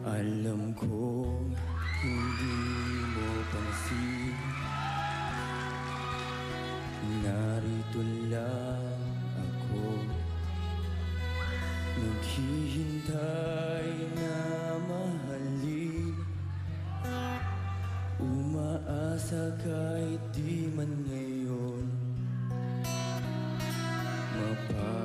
Alam kong hindi mo pansin. Narito lang ako. Naghihintay na mahalin. Umaasa kahit di man ngayon. Mapa